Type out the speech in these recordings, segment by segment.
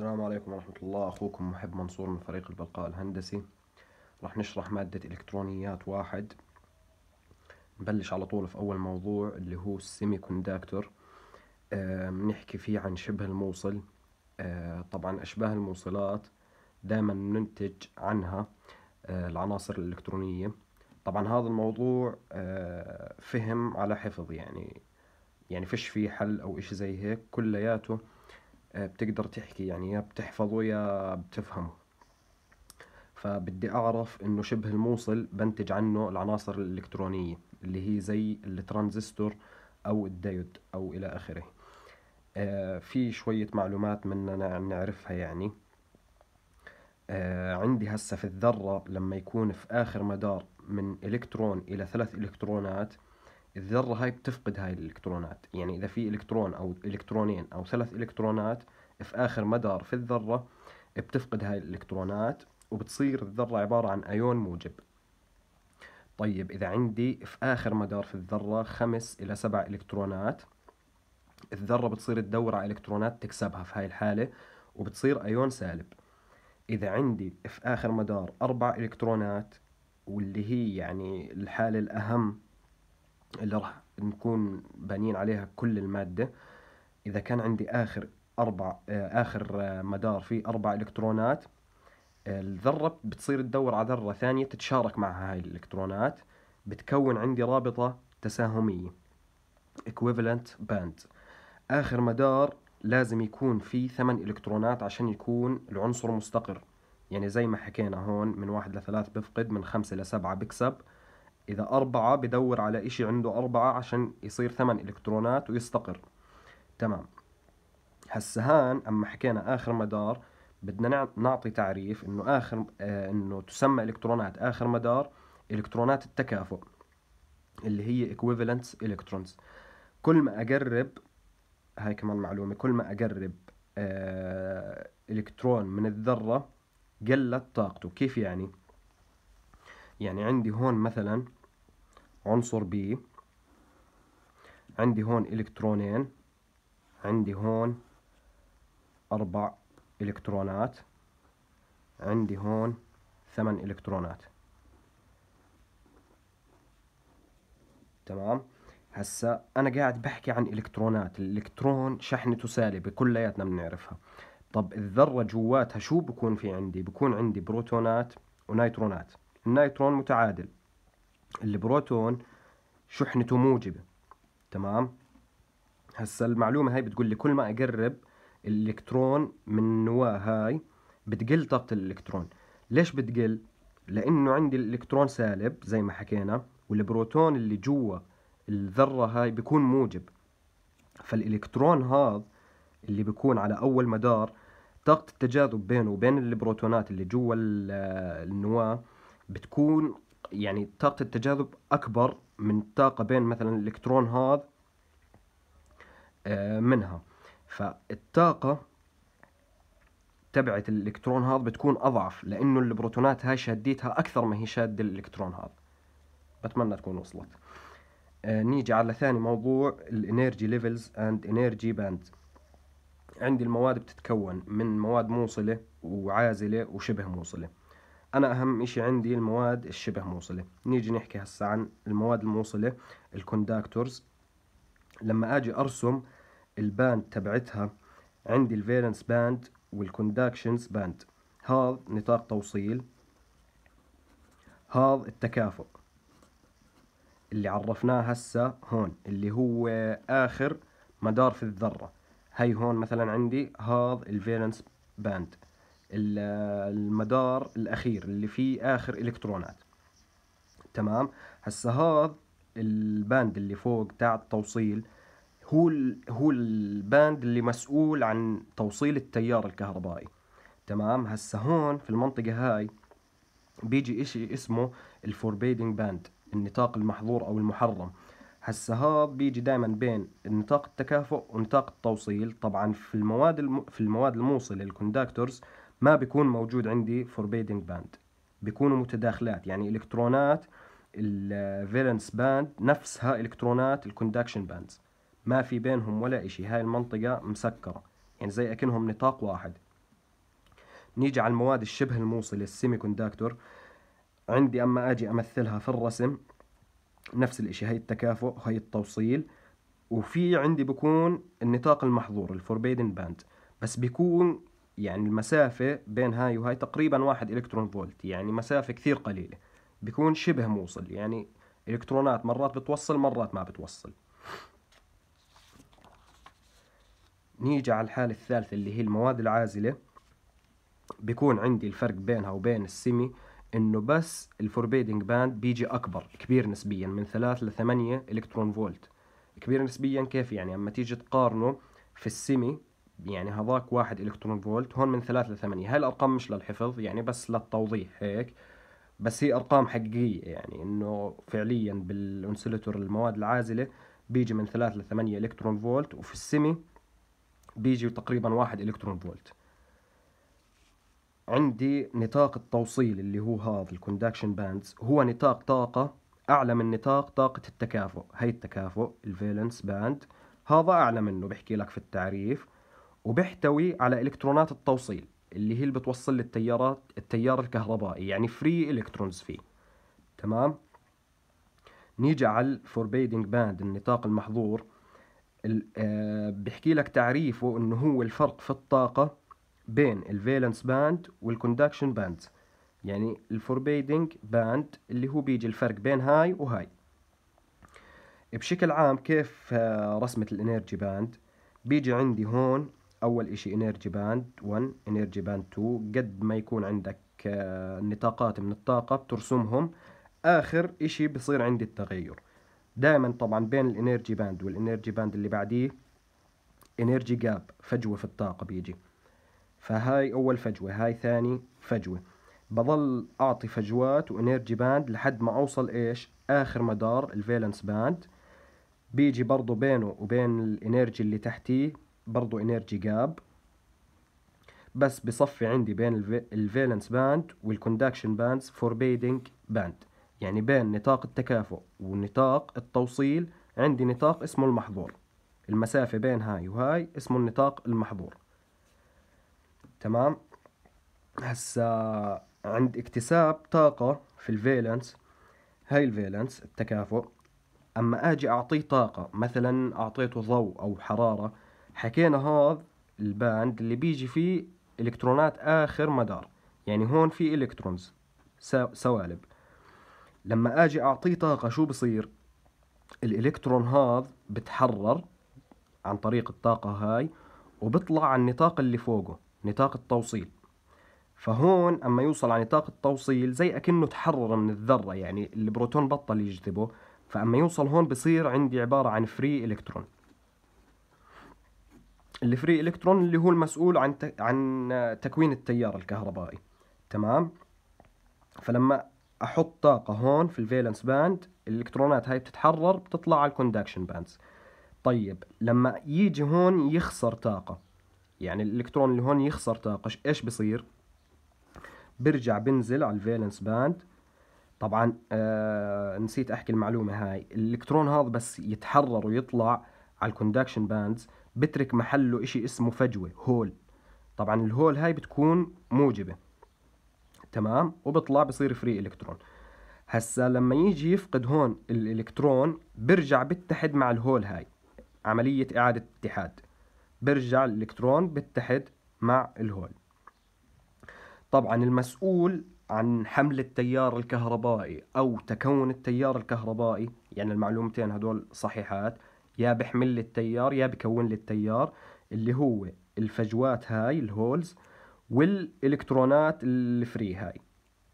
السلام عليكم ورحمة الله. أخوكم محب منصور من فريق البقاء الهندسي. راح نشرح مادة إلكترونيات واحد. نبلش على طول في أول موضوع اللي هو السيمي كوندكتور بنحكي فيه عن شبه الموصل. آه، طبعا أشباه الموصلات دائما ننتج عنها آه، العناصر الإلكترونية. طبعا هذا الموضوع آه، فهم على حفظ يعني يعني فيش فيه حل أو إشي زي هيك. كلياته آه، بتقدر تحكي يعني يا بتحفظه يا بتفهمه. فبدي أعرف إنه شبه الموصل بنتج عنه العناصر الإلكترونية اللي هي زي الترانزستور أو الديود أو إلى آخره. آه في شوية معلومات مننا نعرفها يعني. آه عندي هسه في الذرة لما يكون في آخر مدار من إلكترون إلى ثلاث إلكترونات الذرة هاي بتفقد هاي الإلكترونات. يعني إذا في إلكترون أو إلكترونين أو ثلاث إلكترونات في آخر مدار في الذرة بتفقد هاي الإلكترونات وبتصير الذرة عبارة عن أيون موجب. طيب إذا عندي في آخر مدار في الذرة خمس إلى سبع إلكترونات الذرة بتصير تدور على إلكترونات تكسبها في هاي الحالة وبتصير أيون سالب. إذا عندي في آخر مدار أربع إلكترونات واللي هي يعني الحالة الأهم اللي راح نكون بانين عليها كل المادة. إذا كان عندي آخر أربع آه، آخر آه، مدار فيه أربع إلكترونات الذرة بتصير تدور على ذرة ثانية تتشارك معها هاي الإلكترونات بتكون عندي رابطة تساهمية equivalent band. آخر مدار لازم يكون فيه ثمان إلكترونات عشان يكون العنصر مستقر. يعني زي ما حكينا هون من واحد لثلاث بفقد من خمسة لسبعة بكسب. إذا أربعة بدور على إشي عنده أربعة عشان يصير ثمان إلكترونات ويستقر. تمام. هسه هان أما حكينا آخر مدار بدنا نعطي تعريف إنه آخر آه إنه تسمى إلكترونات آخر مدار إلكترونات التكافؤ اللي هي equivalent electrons. كل ما أقرب هاي كمان معلومة كل ما أقرب آه إلكترون من الذرة قلت طاقته. كيف يعني؟ يعني عندي هون مثلا عنصر B. عندي هون إلكترونين. عندي هون أربع إلكترونات. عندي هون ثمان إلكترونات. تمام؟ هسا أنا قاعد بحكي عن إلكترونات. الإلكترون شحنته سالبة كلياتنا بنعرفها. طب الذرة جواتها شو بكون في عندي؟ بكون عندي بروتونات ونيترونات. النيترون متعادل. البروتون شحنته موجبة تمام؟ هسا المعلومة هاي بتقول لي كل ما أقرب الإلكترون من النواة هاي بتقل طاقة الإلكترون. ليش بتقل؟ لأنه عندي الإلكترون سالب زي ما حكينا والبروتون اللي جوا الذرة هاي بيكون موجب. فالإلكترون هذا اللي بيكون على أول مدار طاقة التجاذب بينه وبين البروتونات اللي جوا النواة بتكون يعني طاقة التجاذب أكبر من طاقة بين مثلا الإلكترون هذا آه، منها. فالطاقة تبعت الإلكترون هذا بتكون أضعف لأنه البروتونات هاي شاديتها أكثر ما هي شادة الإلكترون هذا. بتمنى تكون وصلت. آه نيجي على ثاني موضوع ال energy levels and energy band عندي المواد بتتكون من مواد موصلة وعازلة وشبه موصلة. أنا أهم إشي عندي المواد الشبه موصلة. نيجي نحكي هسا عن المواد الموصلة ال conductors لما أجي أرسم ال band تبعتها عندي ال valence band وال conduction band هذا نطاق توصيل هذا التكافؤ. اللي عرفناه هسه هون اللي هو آخر مدار في الذرة. هي هون مثلا عندي هذا ال valence band المدار الأخير اللي فيه آخر إلكترونات. تمام؟ هسه هذا ال band اللي فوق تاع التوصيل هو هو ال band اللي مسؤول عن توصيل التيار الكهربائي. تمام؟ هسه هون في المنطقة هاي بيجي إشي اسمه ال forbidden band النطاق المحظور أو المحرم. هسه هذا بيجي دائما بين نطاق التكافؤ ونطاق التوصيل. طبعا في المواد الم... في المواد الموصلة ال conductors ما بيكون موجود عندي forbidden band بيكونوا متداخلات يعني إلكترونات ال valence band نفسها إلكترونات ال conduction bands ما في بينهم ولا إشي هاي المنطقة مسكرة يعني زي أكنهم نطاق واحد. نيجي على المواد الشبه الموصلة ال semiconductor عندي أما أجي أمثلها في الرسم نفس الإشي هي التكافؤ هي التوصيل. وفي عندي بكون النطاق المحظور ال forbidden band بس بيكون يعني المسافة بين هاي وهاي تقريبا واحد إلكترون فولت يعني مسافة كثير قليلة بيكون شبه موصل يعني إلكترونات مرات بتوصل مرات ما بتوصل. نيجي على الحالة الثالثة اللي هي المواد العازلة. بيكون عندي الفرق بينها وبين ال semi إنه بس ال forbidden band بيجي أكبر كبير نسبيا من 3 ل 8 electron volt. كبير نسبيا كيف يعني؟ أما تيجي تقارنه في ال semi يعني هذاك واحد electron volt هون من 3 ل 8 هاي الأرقام مش للحفظ يعني بس للتوضيح هيك. بس هي أرقام حقيقية يعني إنه فعليا بال insulator المواد العازلة بيجي من 3 ل 8 electron volt وفي ال semi بيجي تقريبا واحد electron volt. عندي نطاق التوصيل اللي هو هذا ال conduction bands. هو نطاق طاقة أعلى من نطاق طاقة التكافؤ. هي التكافؤ ال valence band هذا أعلى منه بحكي لك في التعريف. وبيحتوي على إلكترونات التوصيل اللي هي اللي بتوصل للتيارات التيار الكهربائي يعني free electrons فيه. تمام؟ نيجي على ال forbidden band النطاق المحظور. آه، بحكي لك تعريفه إنه هو الفرق في الطاقة بين ال valence band وال conduction band يعني ال forbidden band اللي هو بيجي الفرق بين هاي وهاي. بشكل عام كيف آه، رسمة ال energy band بيجي عندي هون أول إشي energy band 1 energy band 2 قد ما يكون عندك آه، نطاقات من الطاقة بترسمهم آخر إشي بصير عندي التغير. دائما طبعا بين ال energy band وال energy band اللي بعديه energy gap فجوة في الطاقة بيجي. فهاي أول فجوة هاي ثاني فجوة. بظل أعطي فجوات و energy band لحد ما أوصل إيش؟ آخر مدار ال valence band بيجي برضو بينه وبين ال energy اللي تحتيه برضو energy gap بس بصفي عندي بين ال valence band وال conduction bands forbidden band يعني بين نطاق التكافؤ ونطاق التوصيل عندي نطاق اسمه المحظور. المسافة بين هاي وهاي اسمه النطاق المحظور. تمام؟ هسا عند اكتساب طاقة في ال valence هاي ال valence التكافؤ أما آجي أعطيه طاقة مثلا أعطيته ضوء أو حرارة حكينا هذا ال band اللي بيجي فيه إلكترونات آخر مدار. يعني هون في electrons. سوالب. لما آجي أعطيه طاقة شو بصير؟ الإلكترون هذا بتحرر عن طريق الطاقة هاي وبطلع على النطاق اللي فوقه نطاق التوصيل. فهون أما يوصل على نطاق التوصيل زي أكنه تحرر من الذرة يعني البروتون بطل يجذبه. فأما يوصل هون بصير عندي عبارة عن free electron ال free electron اللي هو المسؤول عن عن تكوين التيار الكهربائي. تمام؟ فلما أحط طاقة هون في ال valence band الإلكترونات هاي بتتحرر بتطلع على ال conduction bands. طيب لما يجي هون يخسر طاقة يعني الإلكترون اللي هون يخسر طاقة إيش بصير؟ برجع بنزل على ال valence band. طبعا آه نسيت أحكي المعلومة هاي. الإلكترون هذا بس يتحرر ويطلع على ال conduction bands. بترك محله إشي اسمه فجوة hole. طبعا ال hole هاي بتكون موجبة. تمام؟ وبطلع بصير free electron. هسا لما يجي يفقد هون الإلكترون برجع بتحد مع ال hole هاي. عملية إعادة اتحاد. برجع الإلكترون بيتحد مع ال hole. طبعا المسؤول عن حمل التيار الكهربائي أو تكون التيار الكهربائي يعني المعلومتين هدول صحيحات يا بحمل لي التيار يا بكون لي التيار اللي هو الفجوات هاي ال holes والإلكترونات ال free هاي.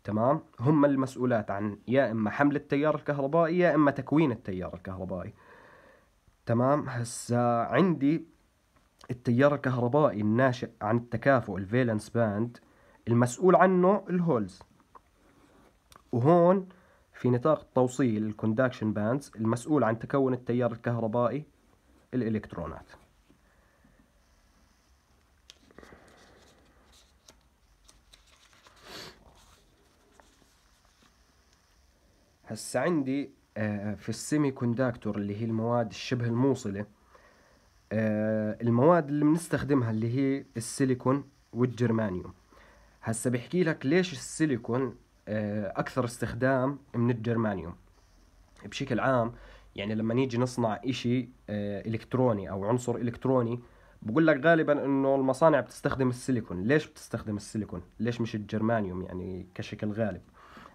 تمام؟ هم المسؤولات عن يا إما حمل التيار الكهربائي يا إما تكوين التيار الكهربائي. تمام؟ هسا عندي التيار الكهربائي الناشئ عن التكافؤ ال valence band المسؤول عنه ال holes. وهون في نطاق التوصيل ال conduction bands المسؤول عن تكون التيار الكهربائي الإلكترونات. هسا عندي آه، في ال semiconductor اللي هي المواد الشبه الموصلة آه، المواد اللي بنستخدمها اللي هي السيليكون والجرمانيوم. هسا بيحكي لك ليش السيليكون أكثر استخدام من الجرمانيوم. بشكل عام يعني لما نيجي نصنع إشي آه، إلكتروني أو عنصر إلكتروني بقول لك غالبا إنه المصانع بتستخدم السيليكون. ليش بتستخدم السيليكون؟ ليش مش الجرمانيوم يعني كشكل غالب؟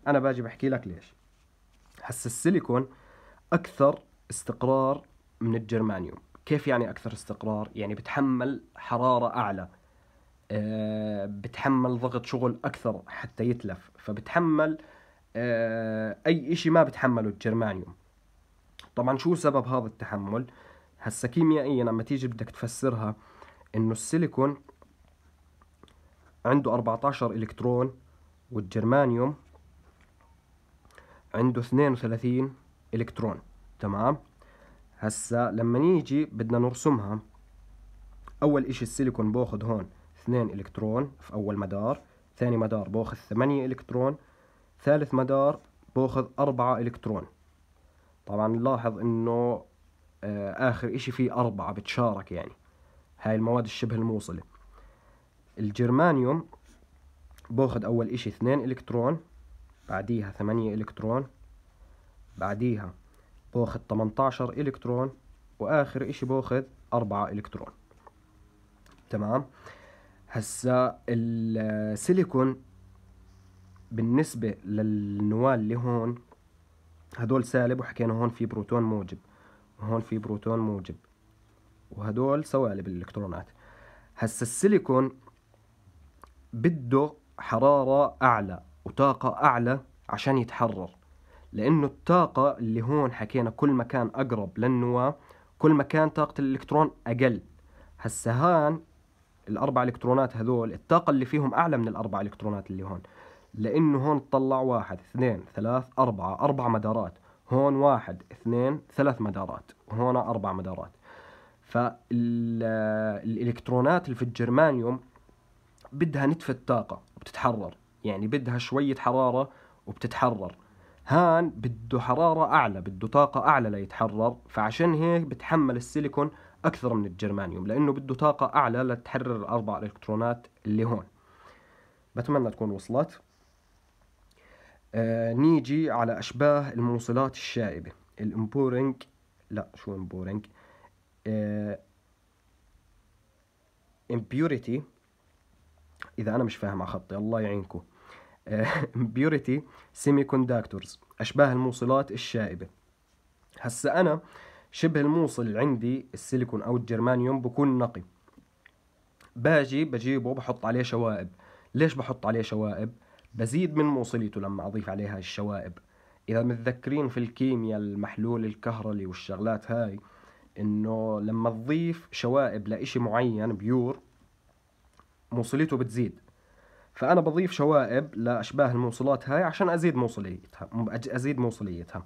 أنا باجي بحكي لك ليش. هسا السيليكون أكثر استقرار من الجرمانيوم. كيف يعني أكثر استقرار؟ يعني بتحمل حرارة أعلى. آه، بتحمل ضغط شغل أكثر حتى يتلف. فبتحمل آه، أي إشي ما بتحمله الجرمانيوم. طبعا شو سبب هذا التحمل؟ هسا كيميائيا لما تيجي بدك تفسرها إنه السيليكون عنده 14 إلكترون والجرمانيوم عنده 32 إلكترون. تمام؟ هسا لما نيجي بدنا نرسمها أول إشي السيليكون بأخذ هون 2 إلكترون في أول مدار ثاني مدار بأخذ 8 إلكترون ثالث مدار بأخذ أربعة إلكترون. طبعا نلاحظ إنه آه، آخر إشي فيه أربعة بتشارك يعني. هاي المواد الشبه الموصلة. الجرمانيوم بأخذ أول إشي اثنين إلكترون بعديها ثمانية إلكترون بعديها بأخذ 18 إلكترون وآخر إشي بأخذ أربعة إلكترون. تمام؟ هسا السيليكون بالنسبة للنواة اللي هون هدول سالب وحكينا هون في بروتون موجب وهون في بروتون موجب وهدول سوالب الإلكترونات. هسا السيليكون بده حرارة أعلى وطاقة أعلى عشان يتحرر لأنه الطاقة اللي هون حكينا كل ما كان أقرب للنواة كل ما كان طاقة الإلكترون أقل. هسا هان الأربع إلكترونات هذول الطاقة اللي فيهم أعلى من الأربع إلكترونات اللي هون. لأنه هون طلع واحد اثنين ثلاث أربعة أربع مدارات. هون واحد اثنين ثلاث مدارات. وهون أربع مدارات. فالإلكترونات اللي في الجرمانيوم بدها نتفة طاقة وبتتحرر. يعني بدها شوية حرارة وبتتحرر. هان بده حرارة أعلى بده طاقة أعلى ليتحرر. فعشان هيك بتحمل السيليكون أكثر من الجرمانيوم لأنه بده طاقة أعلى لتحرر الأربع إلكترونات اللي هون. بتمنى تكون وصلت. آه نيجي على أشباه الموصلات الشائبة. ال impuring لا شو impuring؟ آه impurity إذا أنا مش فاهم على خطي الله يعينكم. آه impurity semiconductors أشباه الموصلات الشائبة. هسا أنا شبه الموصل عندي السيليكون أو الجرمانيوم بكون نقي. باجي بجيبه بحط عليه شوائب. ليش بحط عليه شوائب؟ بزيد من موصليته لما أضيف عليها الشوائب. إذا متذكرين في الكيمياء المحلول الكهرلي والشغلات هاي إنه لما تضيف شوائب لإشي معين pure موصليته بتزيد. فأنا بضيف شوائب لأشباه الموصلات هاي عشان أزيد موصليتها أزيد موصليتها.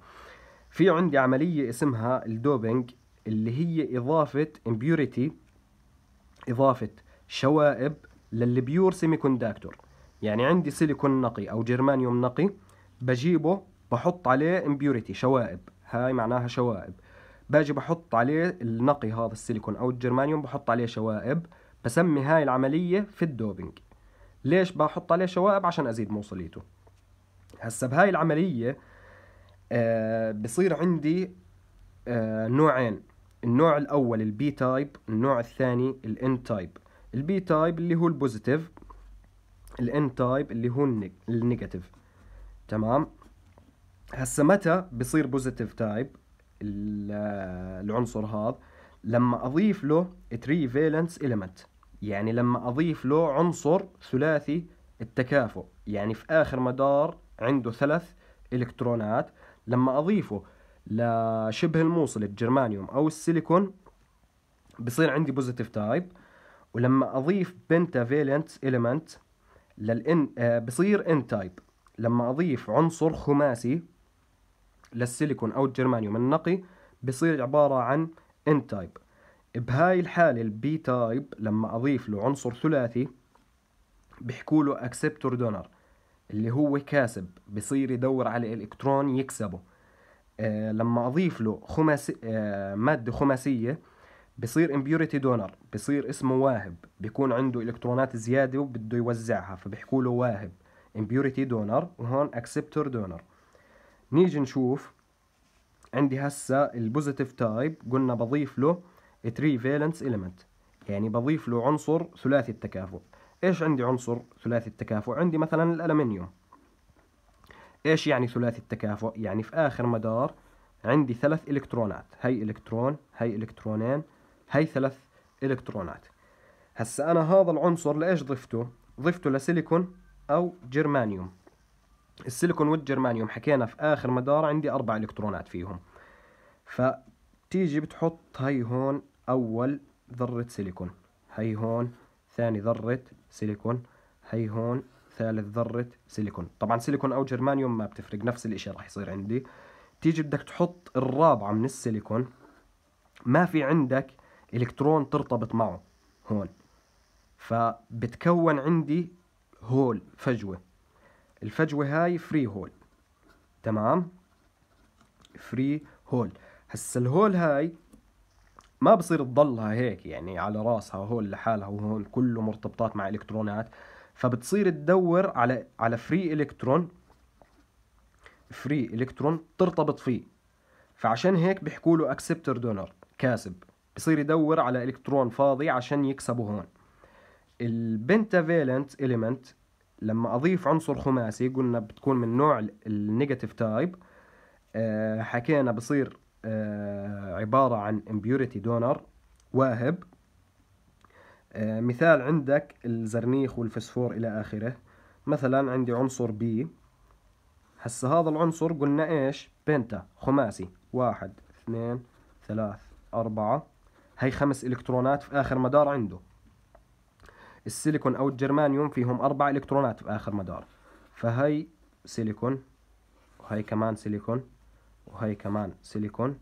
في عندي عملية اسمها ال doping اللي هي إضافة impurity إضافة شوائب لل pure semiconductor يعني عندي سيليكون نقي أو جرمانيوم نقي بجيبه بحط عليه impurity شوائب. هاي معناها شوائب. باجي بحط عليه النقي هذا السيليكون أو الجرمانيوم بحط عليه شوائب. بسمي هاي العملية في ال doping. ليش بحط عليه شوائب؟ عشان أزيد موصليته. هسا بهاي العملية آه بصير عندي آه نوعين. النوع الأول ال P type النوع الثاني ال N type ال P type اللي هو ال positive ال N type اللي هو ال negative تمام؟ هسا متى بصير positive type العنصر هذا؟ لما أضيف له 3 valence element يعني لما أضيف له عنصر ثلاثي التكافؤ. يعني في آخر مدار عنده ثلاث إلكترونات. لما أضيفه لشبه الموصل الجرمانيوم أو السيليكون بصير عندي positive type ولما أضيف pentavalent element لل N بصير N type لما أضيف عنصر خماسي للسيليكون أو الجرمانيوم النقي بصير عبارة عن N type بهاي الحالة ال P type لما أضيف له عنصر ثلاثي بيحكوا له acceptor donor اللي هو كاسب بصير يدور على الكترون يكسبه. آه لما أضيف له خماسي آه مادة خماسية بصير impurity donor بصير اسمه واهب. بيكون عنده إلكترونات زيادة وبده يوزعها فبيحكوا له واهب. impurity donor وهون acceptor donor نيجي نشوف عندي هسا ال positive type قلنا بضيف له 3 فالنس element يعني بضيف له عنصر ثلاثي التكافؤ. إيش عندي عنصر ثلاثي التكافؤ؟ عندي مثلا الألمنيوم. إيش يعني ثلاثي التكافؤ؟ يعني في آخر مدار عندي ثلاث إلكترونات. هي إلكترون هي إلكترونين هي ثلاث إلكترونات. هسا أنا هذا العنصر لإيش ضفته؟ ضفته لسيليكون أو جرمانيوم. السيليكون والجرمانيوم حكينا في آخر مدار عندي أربع إلكترونات فيهم. فتيجي بتحط هي هون أول ذرة سيليكون. هي هون ثاني ذرة سيليكون. هي هون ثالث ذرة سيليكون. طبعا سيليكون أو جرمانيوم ما بتفرق نفس الإشي راح يصير عندي. تيجي بدك تحط الرابعة من السيليكون ما في عندك إلكترون ترتبط معه هون. فبتكون عندي hole فجوة. الفجوة هاي free hole تمام؟ free hole هسا ال hole هاي ما بصير تضلها هيك يعني على راسها hole لحالها وهون كله مرتبطات مع إلكترونات. فبتصير تدور على على free إلكترون free إلكترون ترتبط فيه. فعشان هيك بيحكوا له acceptor donor كاسب. بصير يدور على إلكترون فاضي عشان يكسبه هون. ال pentavalent element لما أضيف عنصر خماسي قلنا بتكون من نوع ال negative type آه، حكينا بصير آه، عبارة عن impurity donor واهب. آه، مثال عندك الزرنيخ والفسفور إلى آخره. مثلا عندي عنصر B. هسا هذا العنصر قلنا إيش؟ penta خماسي واحد اثنين ثلاث أربعة. هي خمس إلكترونات في آخر مدار عنده. السيليكون أو الجرمانيوم فيهم أربع إلكترونات في آخر مدار. فهي سيليكون وهي كمان سيليكون وهي كمان سيليكون.